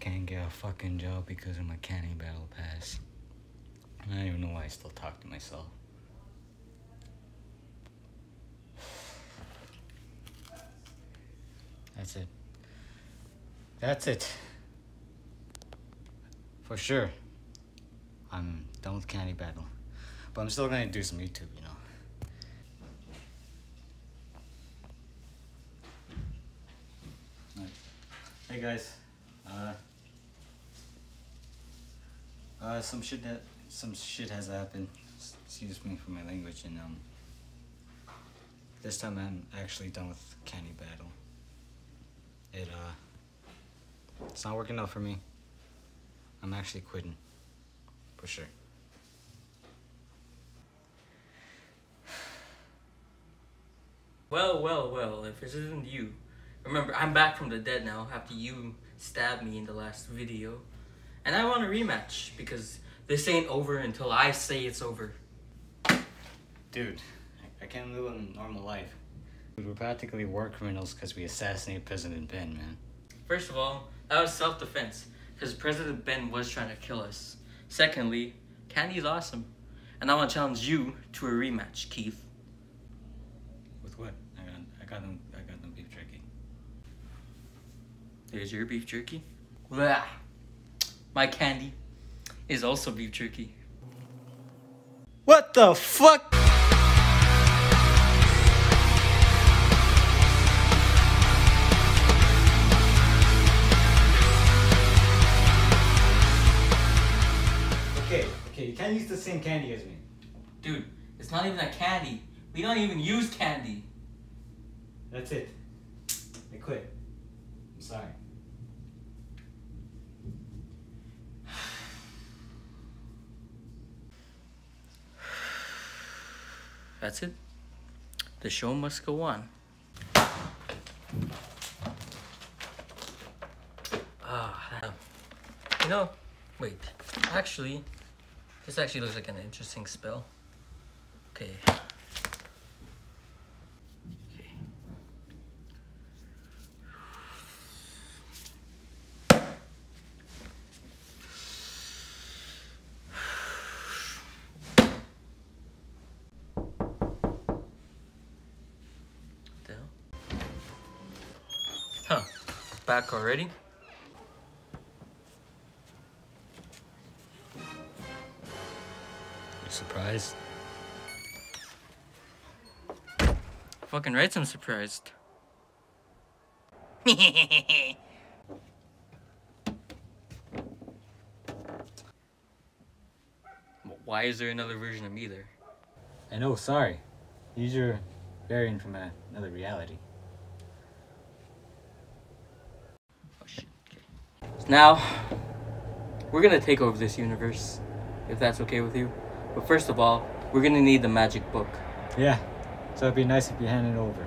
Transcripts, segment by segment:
can't get a fucking job because of my candy battle pass. I don't even know why I still talk to myself. That's it. That's it. For sure. I'm done with Candy Battle. But I'm still gonna do some YouTube, you know. Hey guys. Uh, uh, some shit that some shit has happened. Excuse me for my language, and um, this time I'm actually done with Candy Battle. It uh, it's not working out for me. I'm actually quitting, for sure. Well, well, well, if this isn't you. Remember, I'm back from the dead now after you stabbed me in the last video. And I want a rematch because this ain't over until I say it's over. Dude, I- I can't live a normal life. We're practically war criminals because we assassinated President Ben, man. First of all, that was self defense because President Ben was trying to kill us. Secondly, Candy's awesome. And I want to challenge you to a rematch, Keith. With what? I got, I got no, I got no beef jerky. There's your beef jerky. Blah. My candy is also beef jerky. What the fuck? Okay, okay, you can't use the same candy as me. Dude, it's not even a candy. We don't even use candy. That's it. I quit. I'm sorry. That's it. The show must go on. Ah, you know, wait. Actually, this actually looks like an interesting spell. Okay. Okay. Back already? You surprised? Fucking right, I'm surprised. Why is there another version of me there? I know, sorry. These are variant from a, another reality. Oh shit. Okay. So now, we're gonna take over this universe, if that's okay with you. But first of all, we're gonna need the magic book. Yeah, so it'd be nice if you hand it over.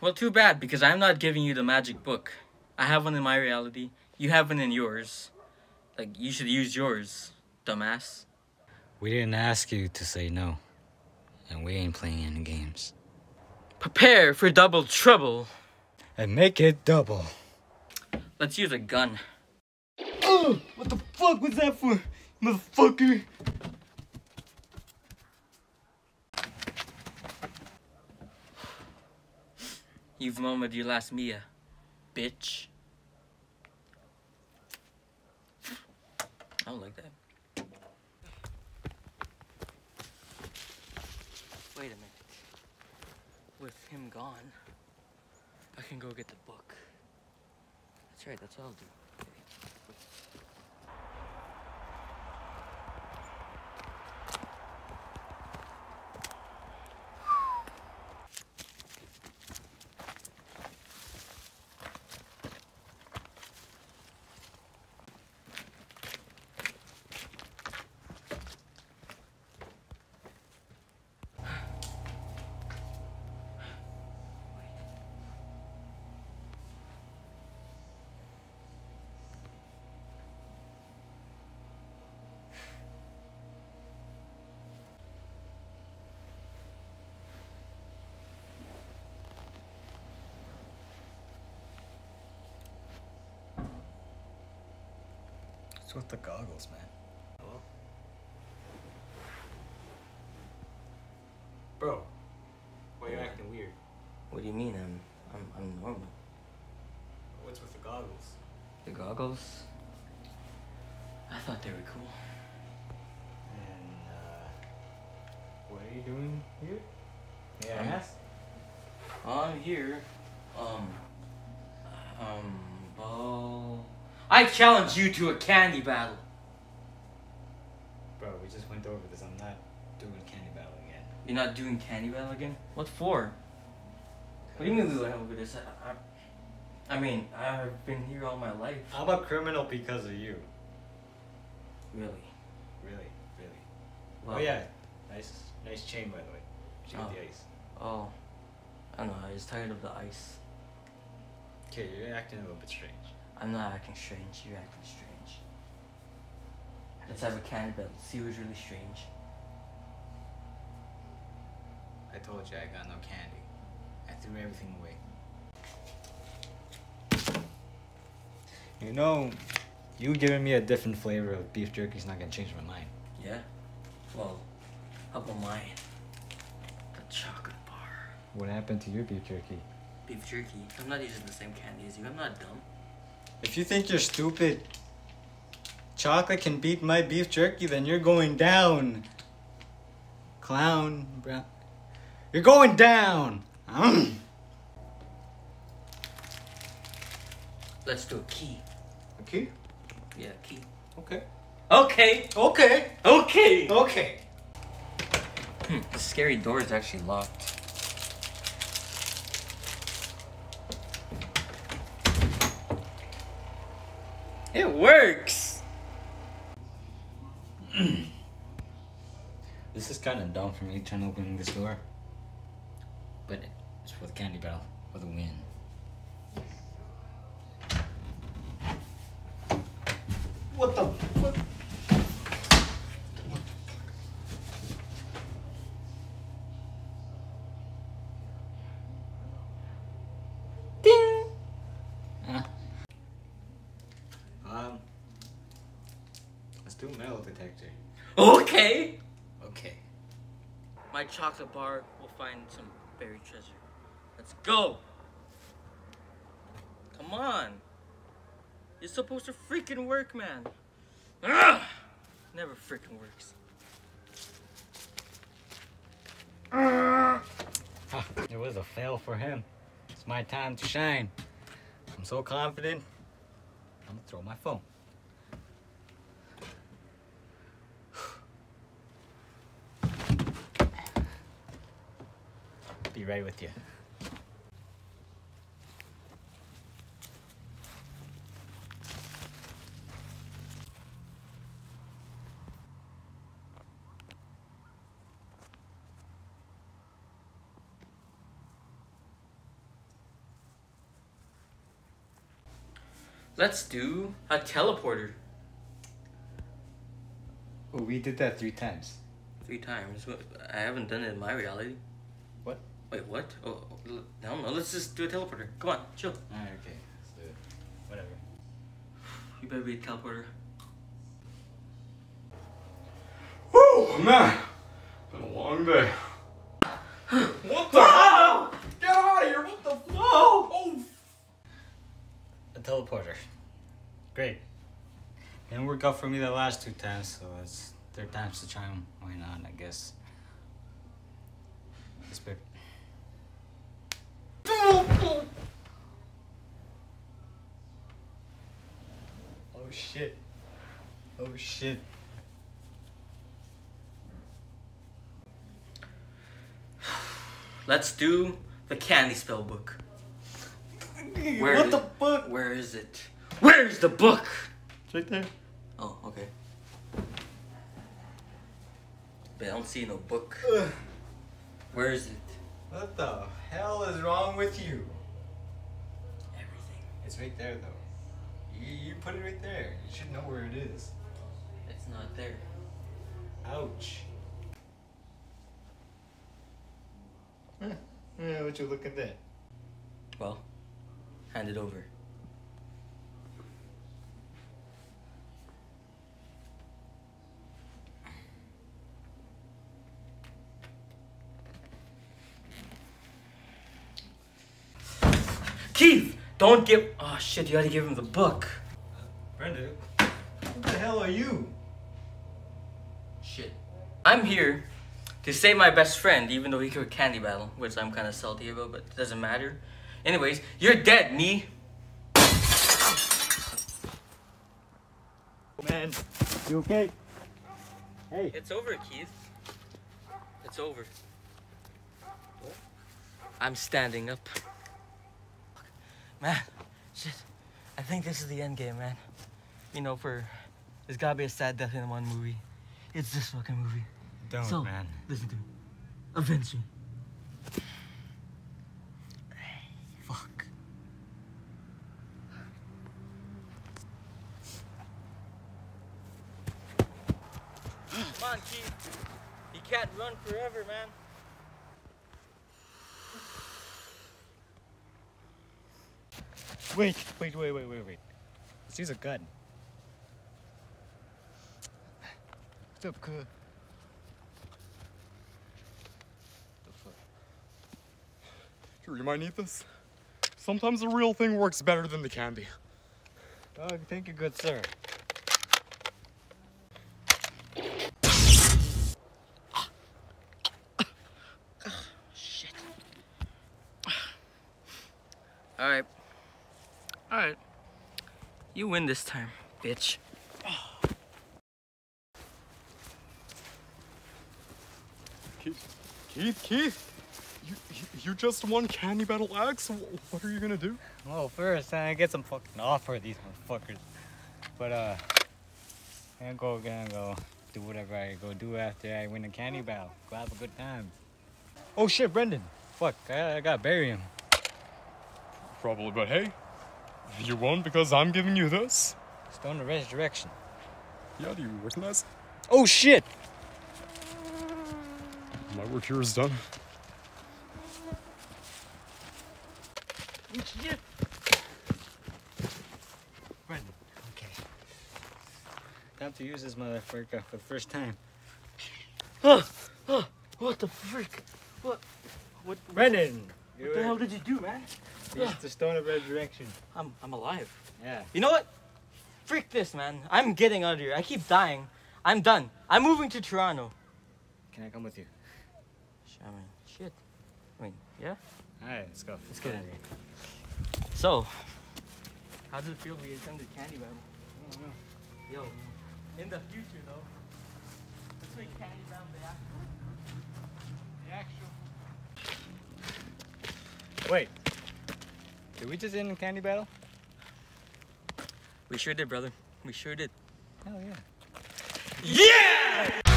Well, too bad, because I'm not giving you the magic book. I have one in my reality. You have one in yours. Like, you should use yours, dumbass. We didn't ask you to say no. And we ain't playing any games. Prepare for double trouble. And make it double. Let's use a gun. Fuck was that for, motherfucker? You've murmured your last Mia, bitch. I don't like that. Wait a minute. With him gone, I can go get the book. That's right, that's what I'll do. What's with the goggles, man? Hello? Bro, why are you acting weird? What do you mean? I'm I'm I'm normal. What's with the goggles? The goggles. I thought they were cool. And, uh, what are you doing here? May I Um, ask? I'm here. Um. Um. Well. I challenge you to a candy battle. Bro, we just went over this. I'm not doing candy battle again. You're not doing candy battle again? What for? What do you mean we went over this? I, I, I mean, I've been here all my life. I'm a criminal because of you. Really? Really, really. Well, oh yeah, nice, nice chain by the way. Chain with Oh. the ice. Oh. I don't know. I was tired of the ice. Okay, you're acting a little bit strange. I'm not acting strange. You're acting strange. Let's have a candy battle. See who's really strange. I told you I got no candy. I threw everything away. You know, you giving me a different flavor of beef jerky is not gonna change my mind. Yeah? Well, how about mine? The chocolate bar. What happened to your beef jerky? Beef jerky. I'm not using the same candy as you. I'm not dumb. If you think you're stupid, chocolate can beat my beef jerky, then you're going down. Clown, bro. You're going down. Mm. Let's do a key. Okay. Yeah, key. Okay. Okay. Okay. Okay. Okay. Hmm, the scary door is actually locked. It works. This is kind of dumb for me trying to open this door. But it's for the candy battle, for the win. What the? What? Ding. Huh? Um. Let's do metal detector. Okay. Okay. My chocolate bar will find some buried treasure. Let's go. Come on. It's supposed to freaking work, man. Ugh! Never freaking works. Ah, it was a fail for him. It's my time to shine. I'm so confident. I'm gonna throw my phone. Be right with you. Let's do a teleporter. Oh, we did that three times. Three times. I haven't done it in my reality. What? Wait, what? Oh, oh l- hell no. Let's just do a teleporter. Come on, chill. Alright, okay. Let's do it. Whatever. You better be a teleporter. Whew, man. Been a long day. what the? Get out of here! What the? f- Oh! A teleporter. Great. Didn't work out for me the last two times, so it's third time's the charm. Why not, I guess. Let's pick. Oh Oh, shit. Oh shit. Let's do the candy spell book. Where what is- the fuck? Where is it? Where's the book? It's right there. Oh, okay. But I don't see no book. Where is it? What the hell is wrong with you? Everything. It's right there though. You, you put it right there. You should know where it is. It's not there. Ouch. Eh, eh, what you look at that? Well, hand it over. Keith, don't give Oh shit! You gotta give him the book. Brendan, who the hell are you? Shit. I'm here to save my best friend, even though he could candy battle, which I'm kind of salty about, but it doesn't matter. Anyways, you're dead, me. Man, you okay? Hey. It's over, Keith. It's over. I'm standing up. Man, shit. I think this is the end game, man. You know, for there's gotta be a sad death in one movie. It's this fucking movie. Don't, so, man. listen to me. Avenge me. Fuck. Come on, Keith. You can't run forever, man. Wait, wait, wait, wait, wait, wait. Let's use a gun. What's up, cuz? Here, you might need this. Sometimes the real thing works better than the candy. Oh, thank you, good sir. Shit. Alright. Alright. You win this time, bitch. Keith, Keith, Keith, you, you, you just won Candy Battle X. Wh- What are you gonna do? Well, first, I get some fucking offer these motherfuckers. But, uh, I'm go, gonna go do whatever I go do after I win the candy battle. Go have a good time. Oh shit, Brendan. Fuck, I, I gotta bury him. Probably, but hey, you won because I'm giving you this. Stone of Resurrection. Yeah, do you recognize? Oh shit! My work here is done. Brendan, okay. Time to use this motherfucker for the first time. Oh, oh, what the frick? What? What, Brendan! what the hell did you do, man? Use the Stone of Resurrection. I'm, I'm alive. Yeah. You know what? Freak this, man. I'm getting out of here. I keep dying. I'm done. I'm moving to Toronto. Can I come with you? I mean, shit. I mean, yeah. Alright, let's go. Let's get out of here. So, how does it feel to be attended candy battle? Yo, in the future though, let's make candy battle the actual. The actual. Wait. Did we just end the candy battle? We sure did, brother. We sure did. Hell yeah. Yeah!